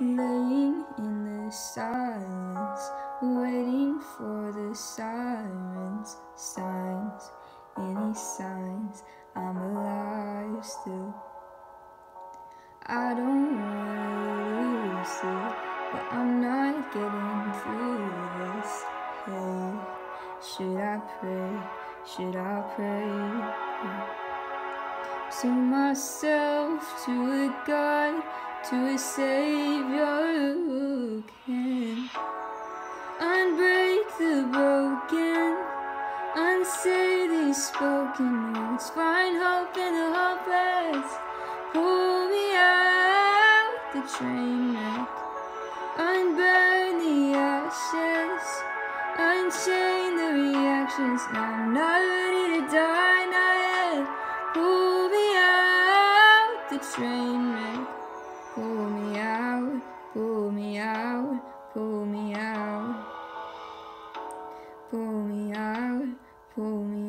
Laying in the silence, waiting for the sirens, signs, any signs I'm alive still. I don't wanna lose it, but I'm not getting through this. Hey, should I pray? Should I pray? to myself, to a God, to a Savior who can unbreak the broken, unsay the spoken words, find hope in the hopeless, pull me out the train wreck, unburn the ashes, unchain the reactions. Now I'm not ready to die, not yet. Pull me out the train. Pull me out, pull me out, pull me out. Pull me out, pull me